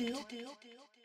do, do, do, do.